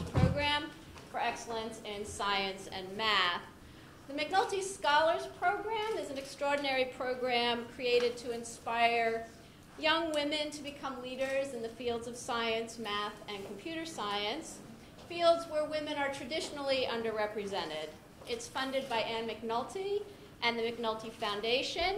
Program for Excellence in Science and Math. The McNulty Scholars Program is an extraordinary program created to inspire young women to become leaders in the fields of science, math, and computer science, fields where women are traditionally underrepresented. It's funded by Anne McNulty and the McNulty Foundation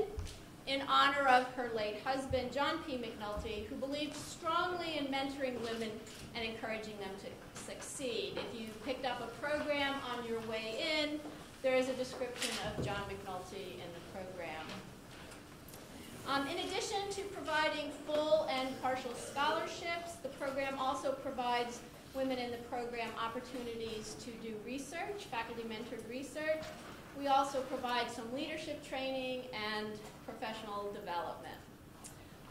in honor of her late husband, John P. McNulty, who believed strongly in mentoring women and encouraging them to succeed. If you picked up a program on your way in, there is a description of John McNulty in the program. Um, in addition to providing full and partial scholarships, the program also provides women in the program opportunities to do research, faculty mentored research. We also provide some leadership training and professional development.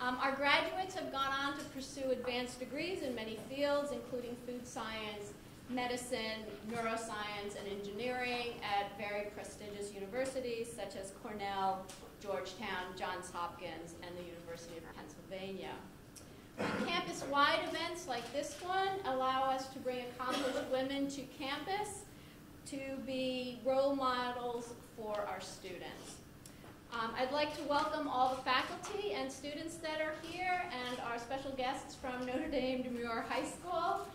Um, our graduates have gone on to pursue advanced degrees in many fields, including food science, medicine, neuroscience, and engineering at very prestigious universities such as Cornell, Georgetown, Johns Hopkins, and the University of Pennsylvania. Campus-wide events like this one allow us to bring accomplished women to campus to be role models for our students. Um, I'd like to welcome all the faculty and students that are here and our special guests from Notre Dame de Namur High School.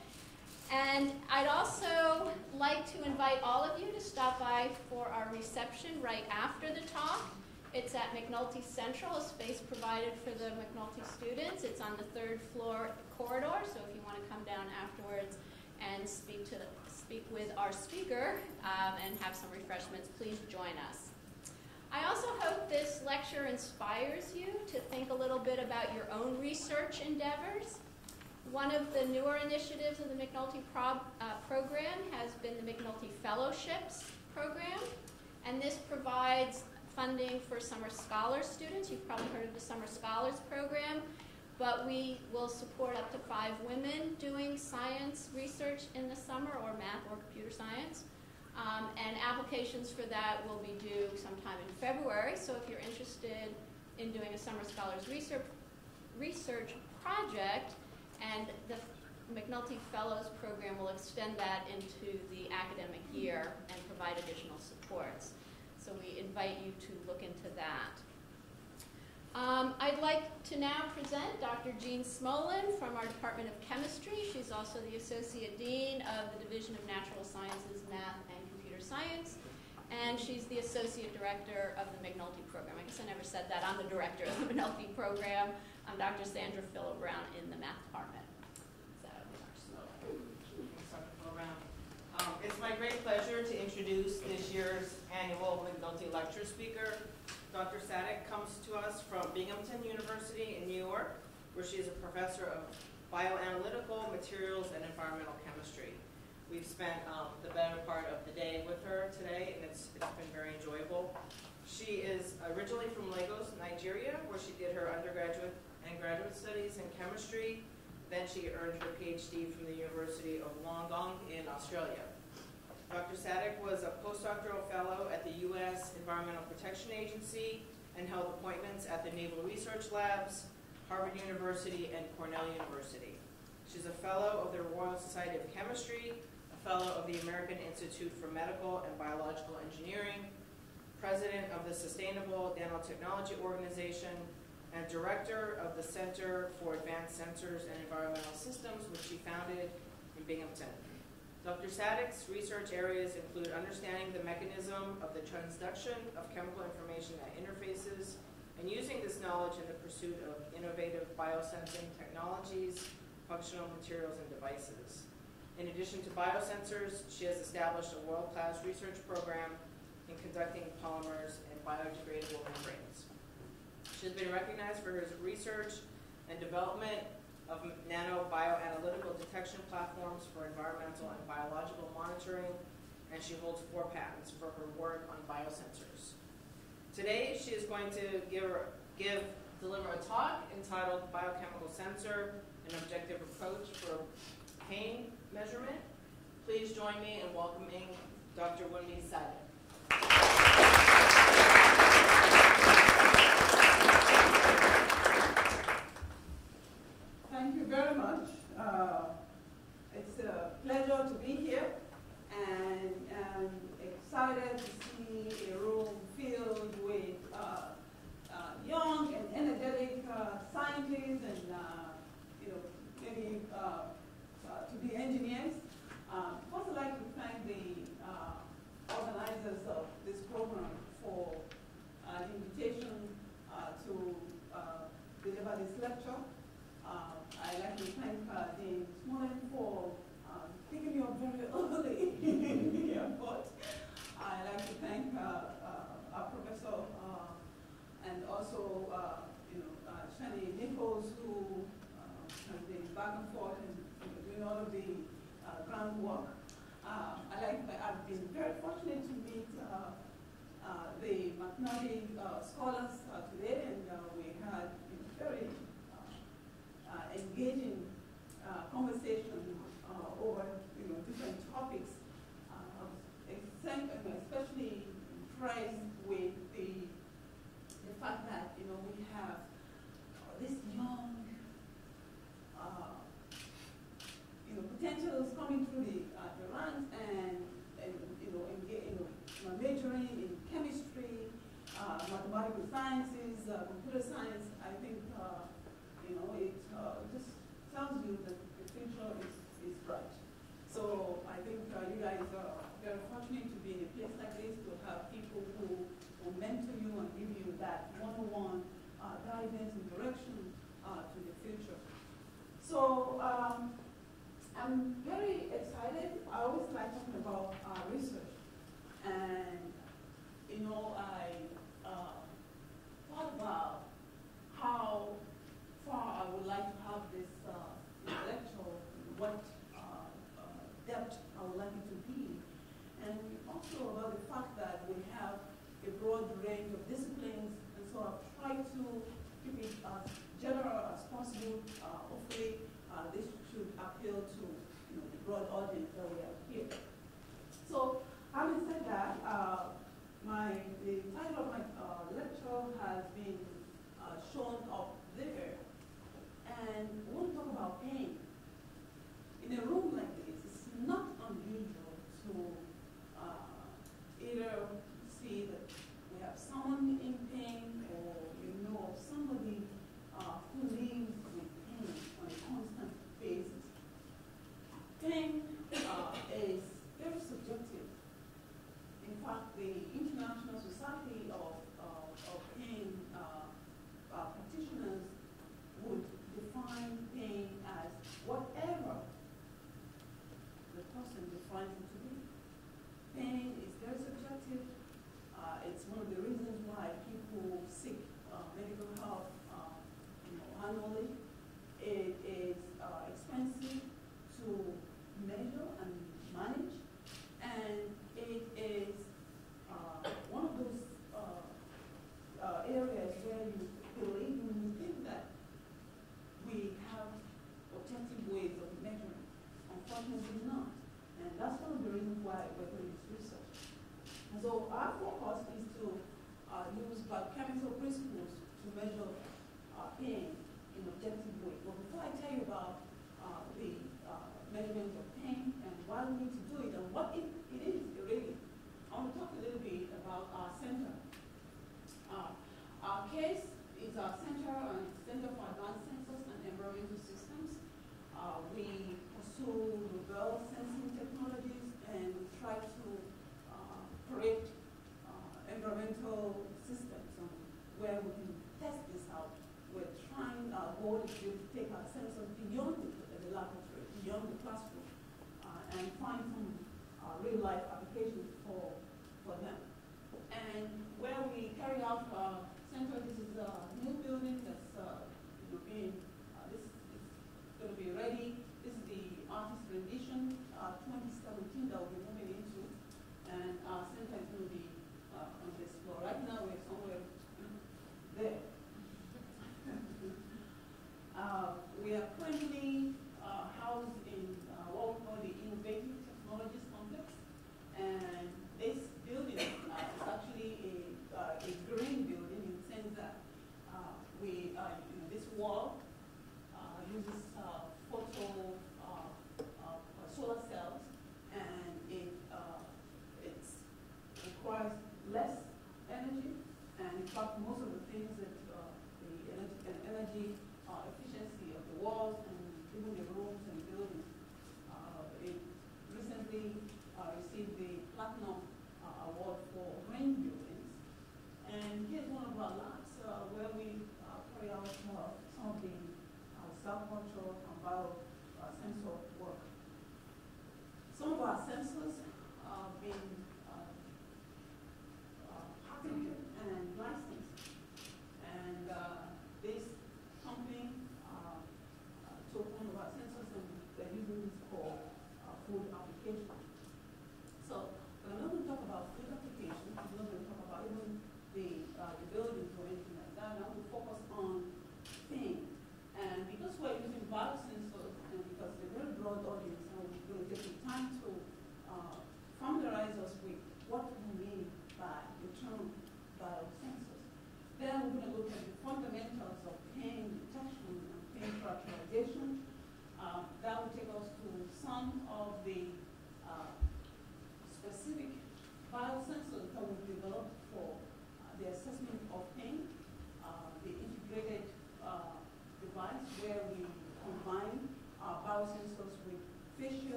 And I'd also like to invite all of you to stop by for our reception right after the talk. It's at McNulty Central, a space provided for the McNulty students. It's on the third floor corridor, so if you want to come down afterwards and speak to speak with our speaker um, and have some refreshments, please join us. I also hope this lecture inspires you to think a little bit about your own research endeavors. One of the newer initiatives of the McNulty uh, program has been the McNulty Fellowships program, and this provides funding for summer scholars students. You've probably heard of the Summer Scholars Program, but we will support up to five women doing science research in the summer, or math or computer science. Um, and applications for that will be due sometime in February. So if you're interested in doing a Summer Scholars research, research project, and the McNulty Fellows Program will extend that into the academic year and provide additional supports. So we invite you to look into that. Um, I'd like to now present Dr. Jean Smolin from our Department of Chemistry. She's also the Associate Dean of the Division of Natural Sciences, Math, and Science. And she's the Associate Director of the McNulty Program. I guess I never said that. I'm the Director of the McNulty Program. I'm Dr. Sandra Phillip Brown in the Math Department. So, Um, It's my great pleasure to introduce this year's annual McNulty Lecture Speaker. Dr. Sadik comes to us from Binghamton University in New York, where she is a professor of bioanalytical materials and environmental chemistry. We've spent um, the better part of the day with her today, and it's, it's been very enjoyable. She is originally from Lagos, Nigeria, where she did her undergraduate and graduate studies in chemistry. Then she earned her PhD from the University of Wollongong in Australia. Dr. Sadik was a postdoctoral fellow at the U.S. Environmental Protection Agency and held appointments at the Naval Research Labs, Harvard University, and Cornell University. She's a fellow of the Royal Society of Chemistry, fellow of the American Institute for Medical and Biological Engineering, president of the Sustainable Nanotechnology Organization, and director of the Center for Advanced Sensors and Environmental Systems, which she founded in Binghamton. Dr. Sadik's research areas include understanding the mechanism of the transduction of chemical information at interfaces, and using this knowledge in the pursuit of innovative biosensing technologies, functional materials, and devices. In addition to biosensors, she has established a world-class research program in conducting polymers and biodegradable membranes. She has been recognized for her research and development of nano-bioanalytical detection platforms for environmental and biological monitoring, and she holds four patents for her work on biosensors. Today, she is going to give, give deliver a talk entitled Biochemical Sensor, an Objective Approach for Pain Measurement. Please join me in welcoming Dr. Wunmi Sadik. Thank you very much. Uh, it's a pleasure to be here and I'm excited to see a room filled with uh, uh, young and energetic uh, scientists and, uh, you know, maybe uh, to be engineers. Um, first, I'd like to thank the uh, organizers of this program for uh, the invitation uh, to uh, deliver this lecture. Uh, I'd like to thank uh, Dean Smolin for picking me up very early in the airport. I'd like to thank uh, uh, our professor uh, and also, uh, you know, uh, Shani Nichols, who uh, has been back and forth and you know, doing all of the groundwork. Uh, I like, I've been very fortunate to meet uh, uh, the McNally uh, scholars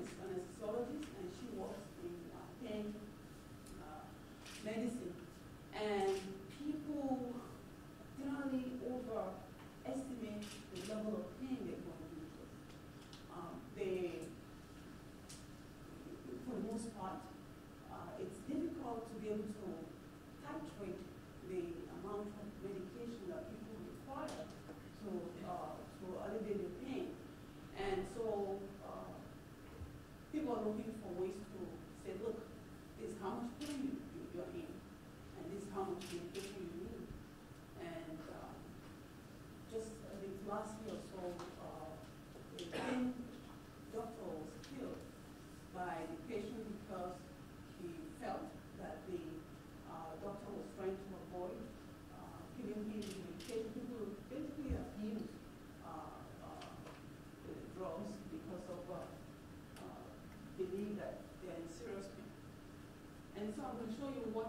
is an sociologist and she works in uh, pain uh, medicine. And people generally overestimate the level of pain they control your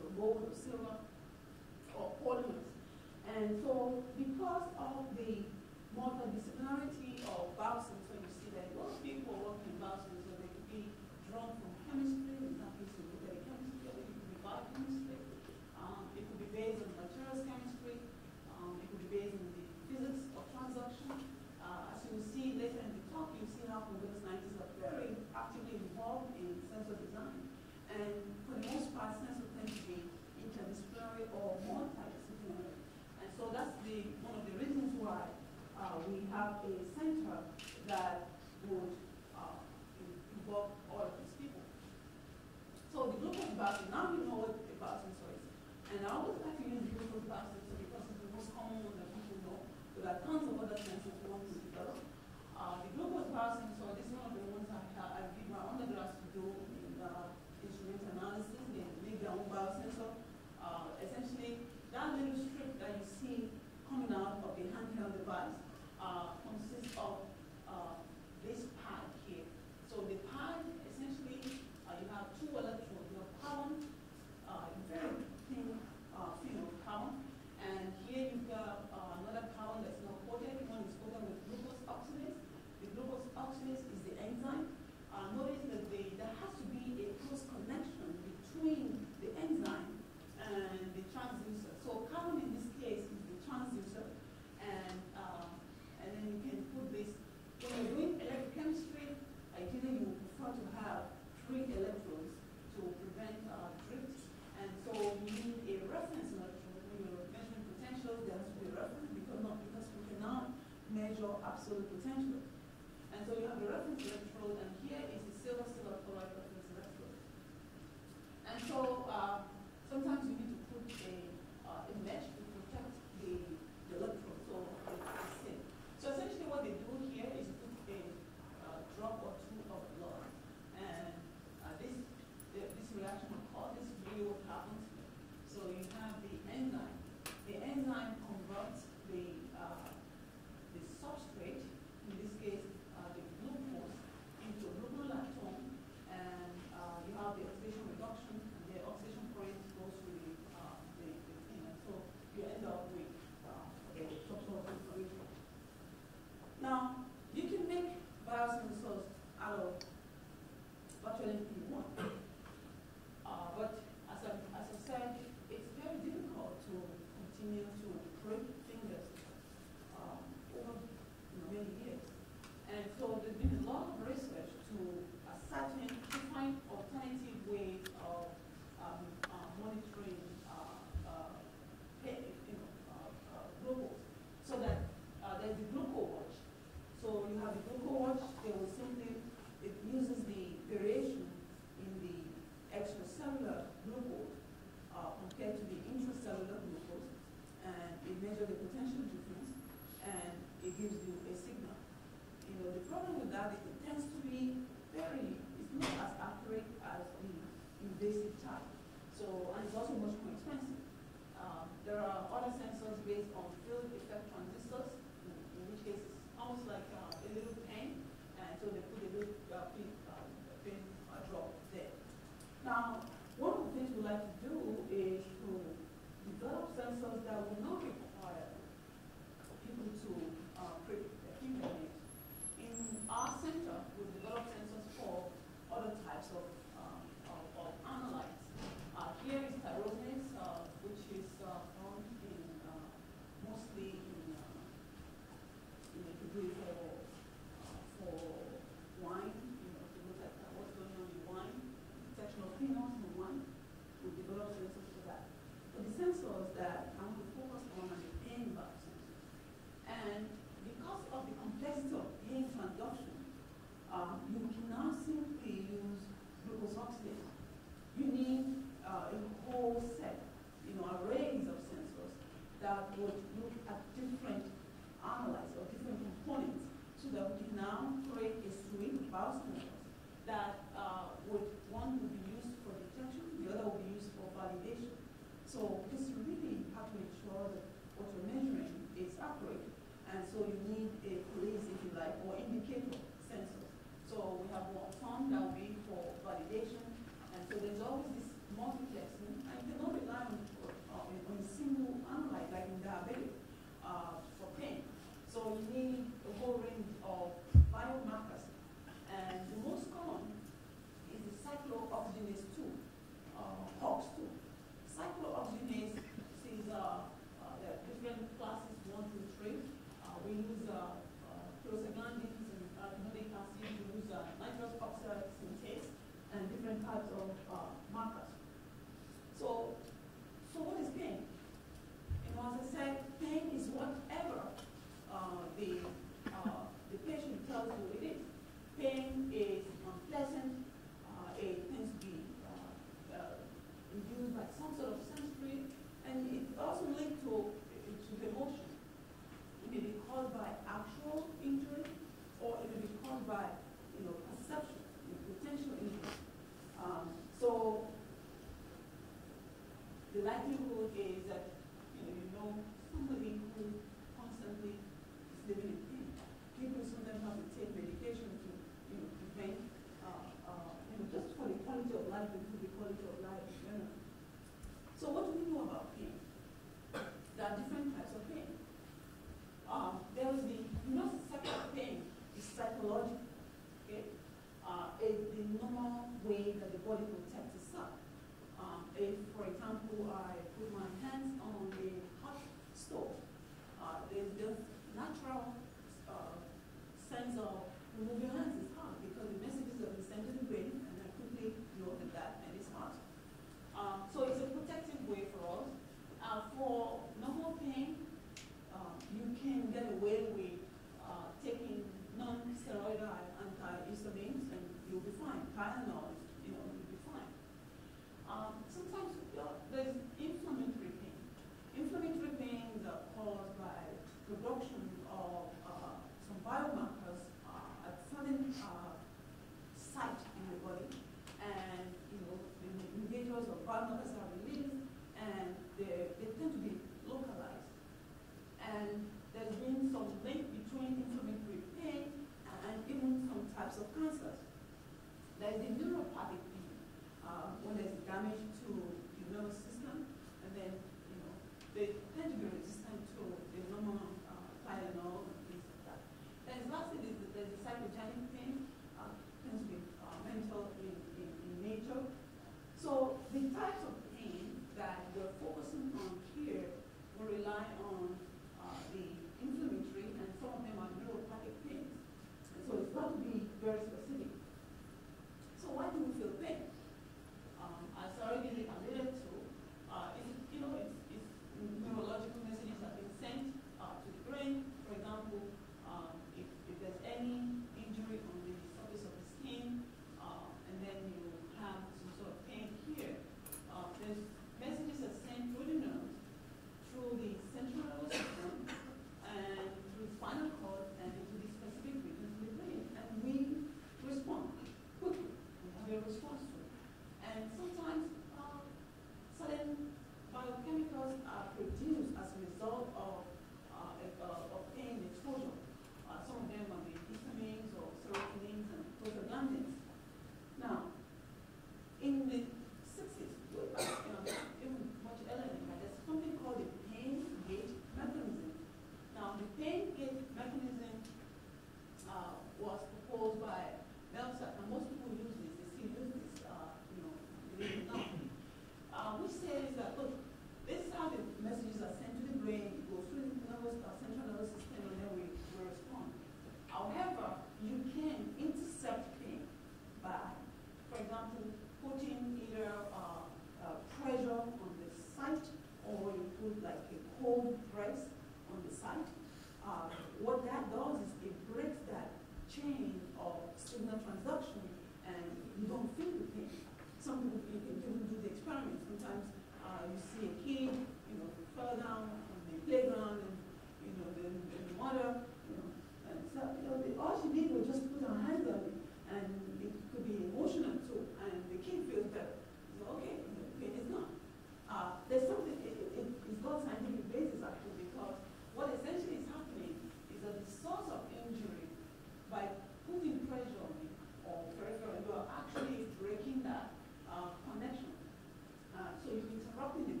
properly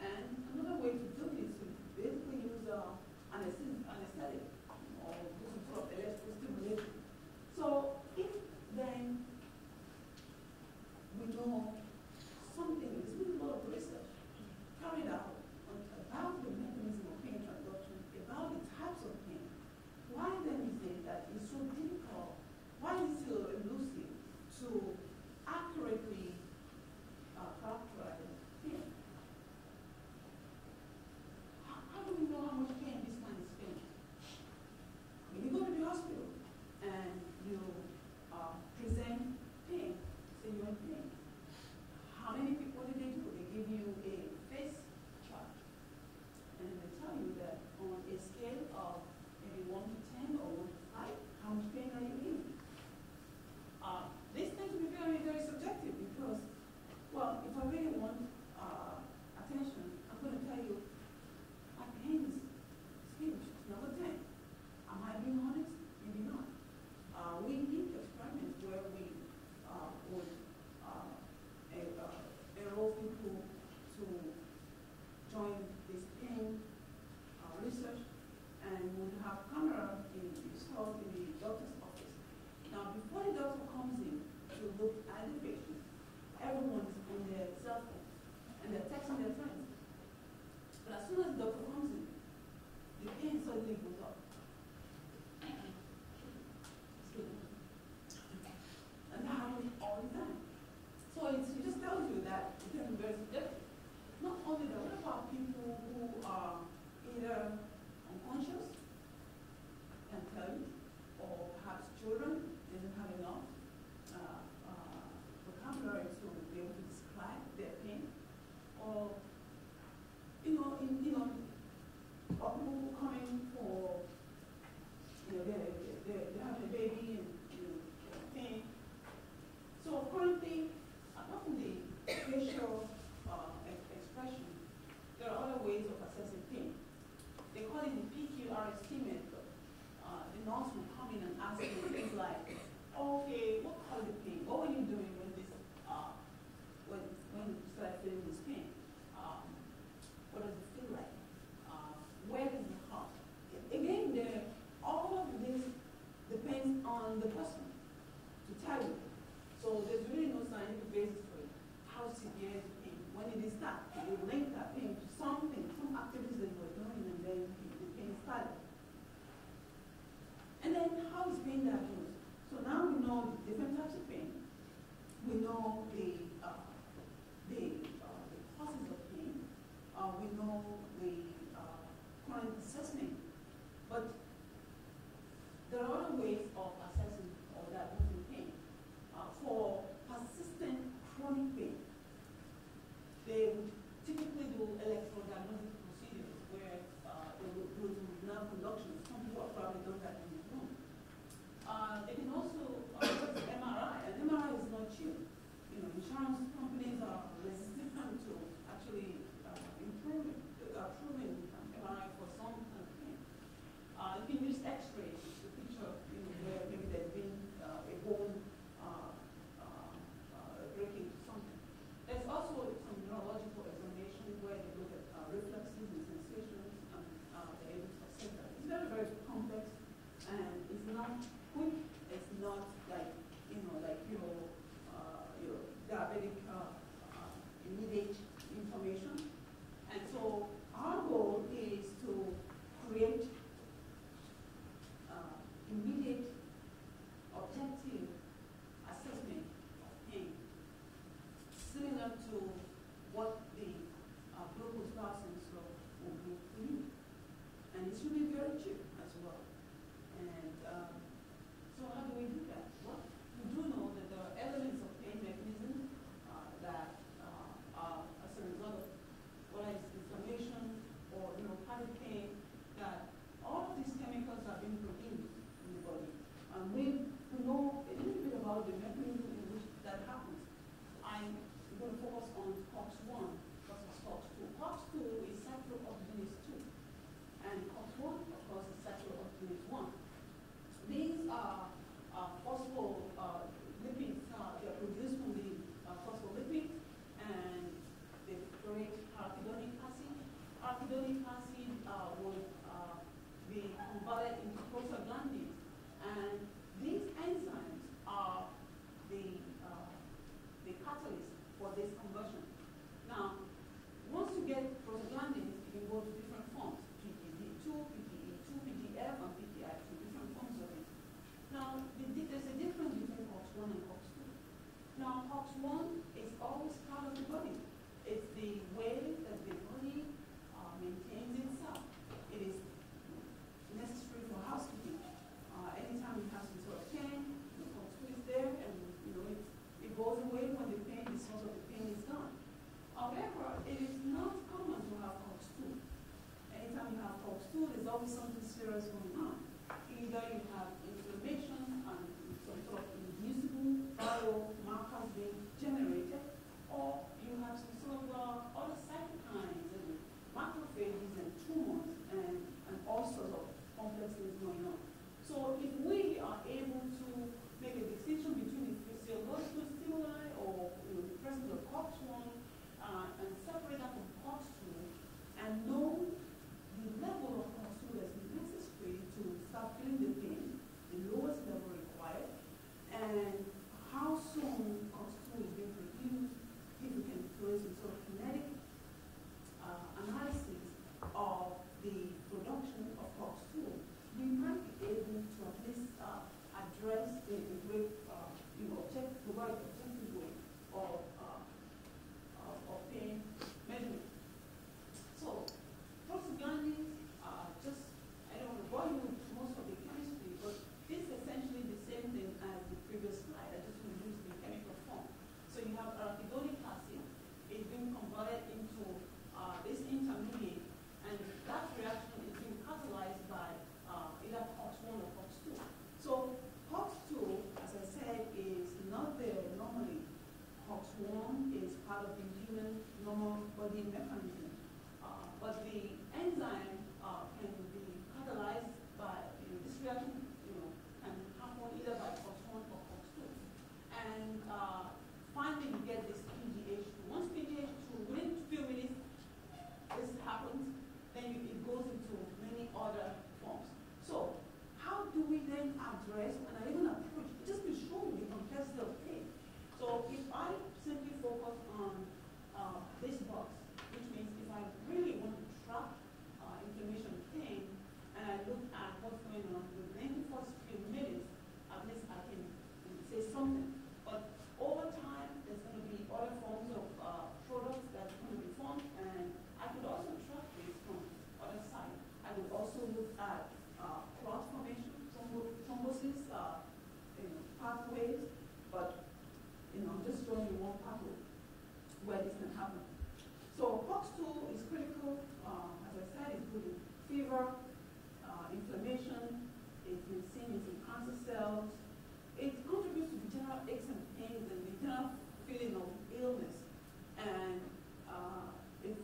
and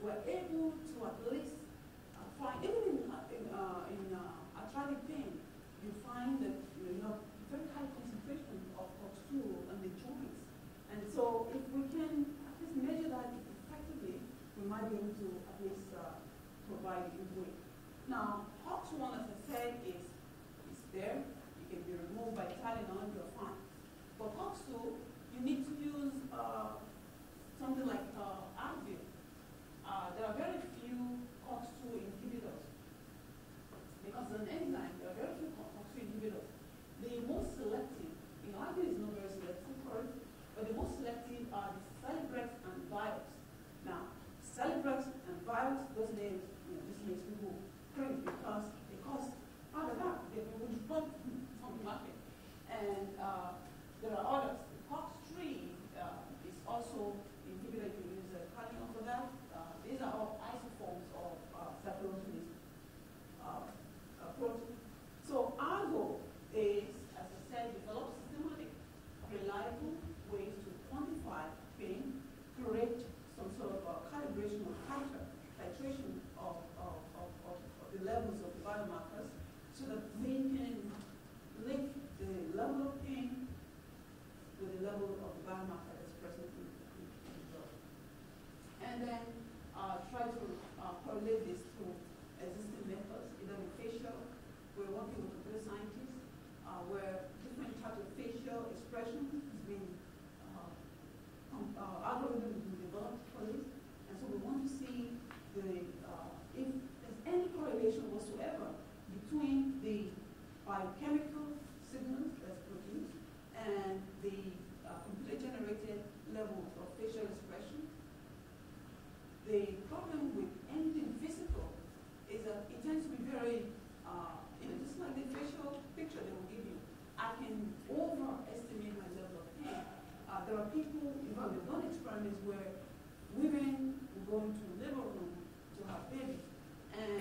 were able to at least uh, find, even in, uh, in, uh, in uh, arthritic pain, you find that you know very high concentration of, of in on the joints. And so if we can at least measure that effectively, we might be able to at least provide relief. Now, there are people, in know, they've done experiments where women will go into labor room to have babies. And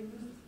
reduce uh,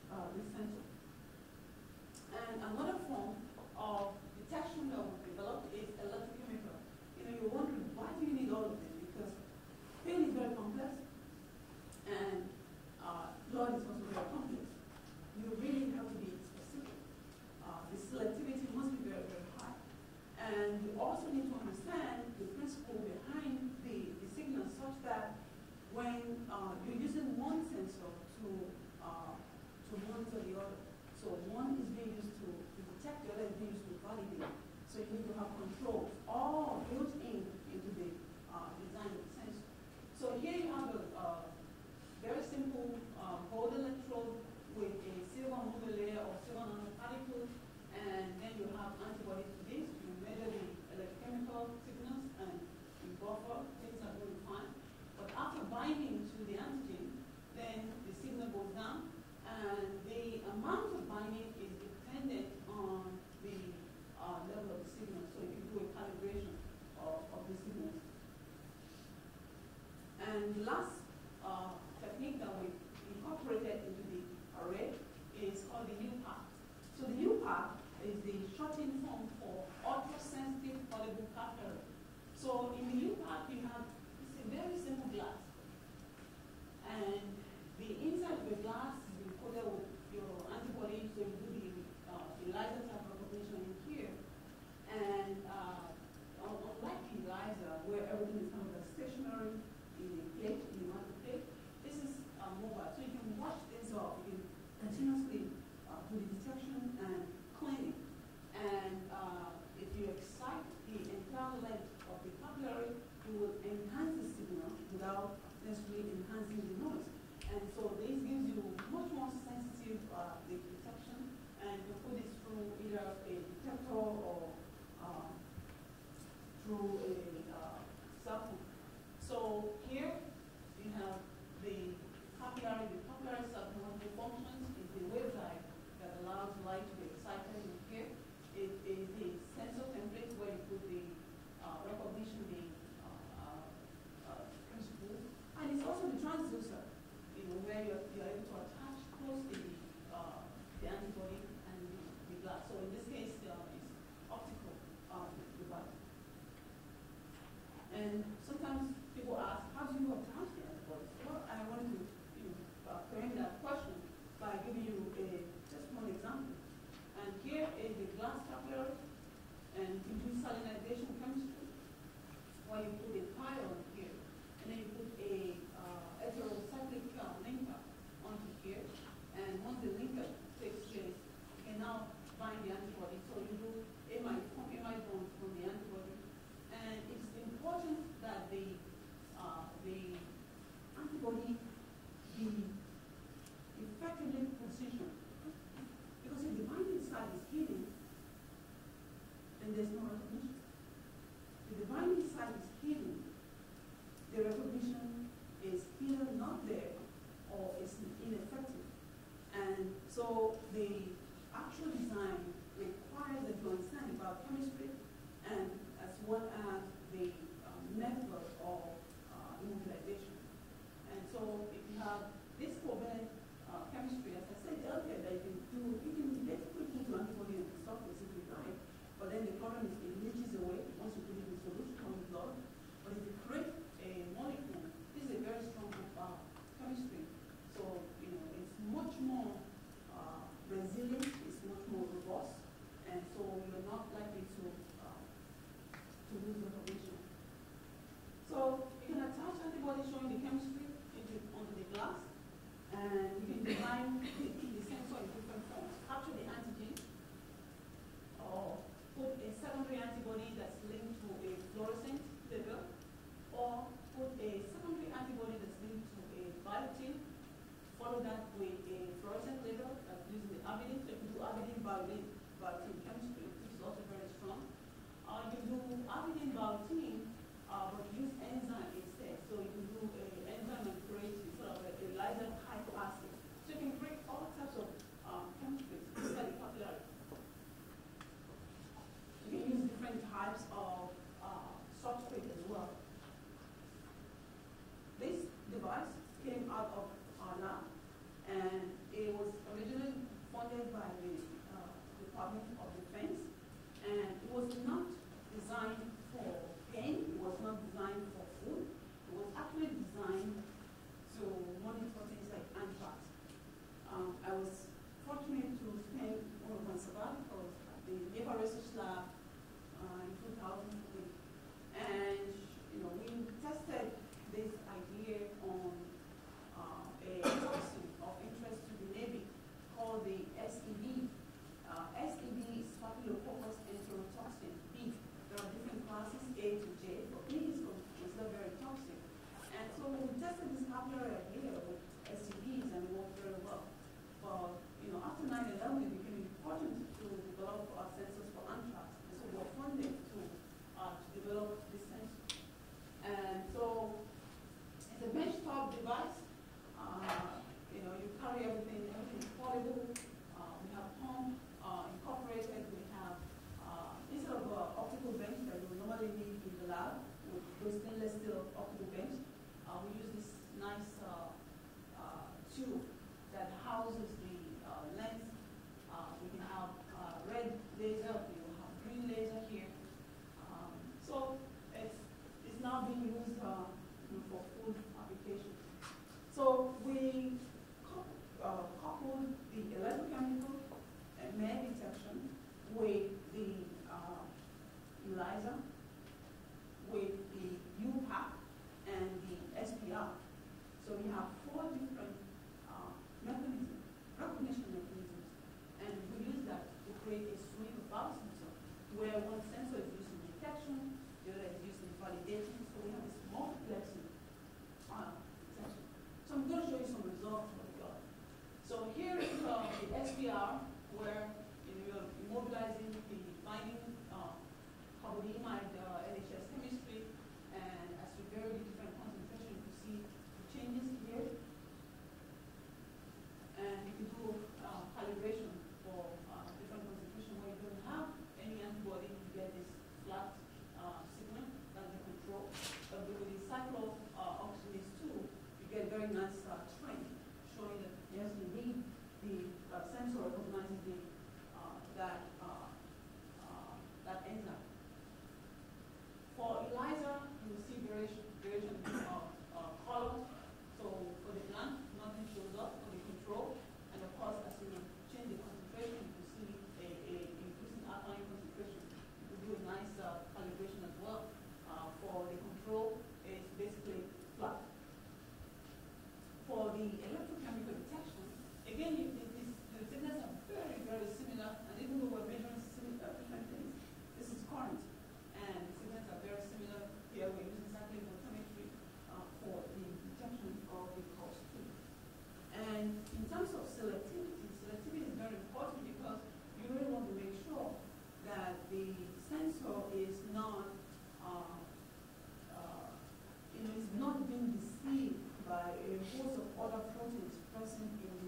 in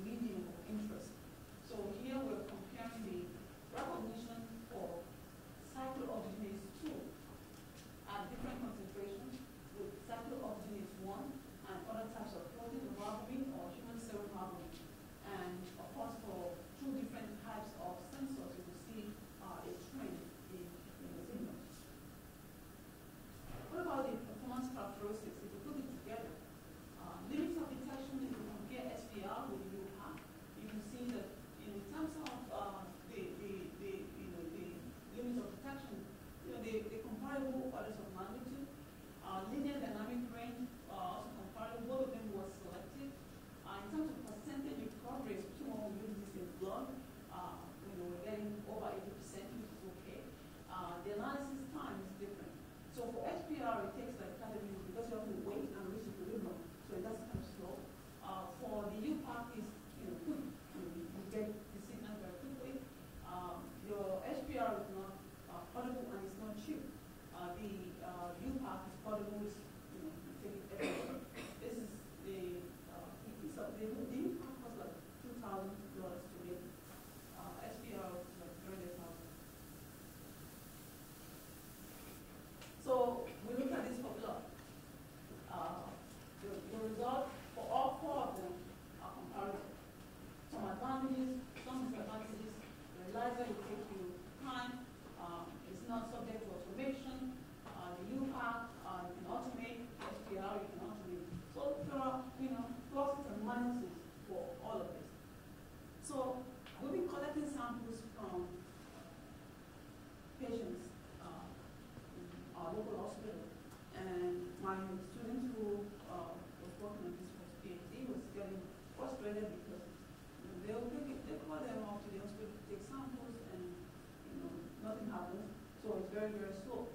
So it's very, very slow.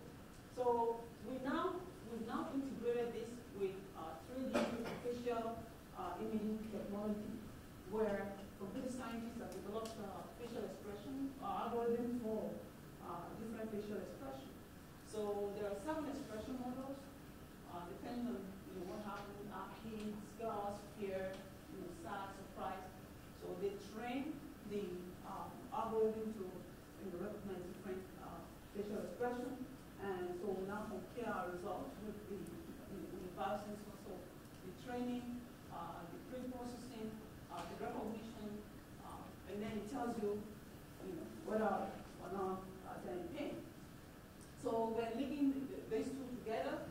So we now, we've now integrated this with uh, 3D facial uh, imaging technology, where computer scientists have developed uh, facial expression uh, algorithm for uh, different facial expression. So there are seven expression models, uh, depending on you know, what happened, acne, scars, fear, you know, sad, surprise. So they train the um, algorithm to expression. And so now compare our results would be in, in the biosensors. So the training, uh, the pre-processing, uh, the recognition, uh, and then it tells you, you know, whether or not uh, they're in pain. So we're linking these two together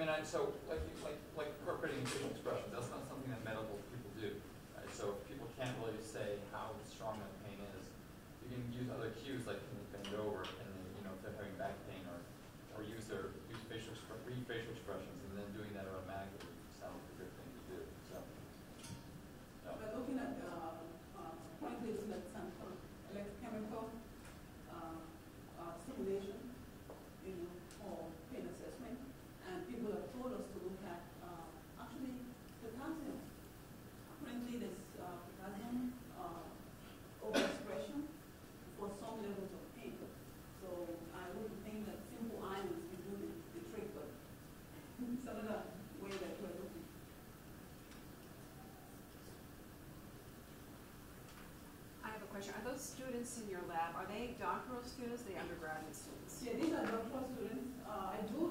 mean, I, so like, like, like incorporating question. Are those students in your lab, are they doctoral students, they undergraduate students? Yeah, these are doctoral students. Uh, I do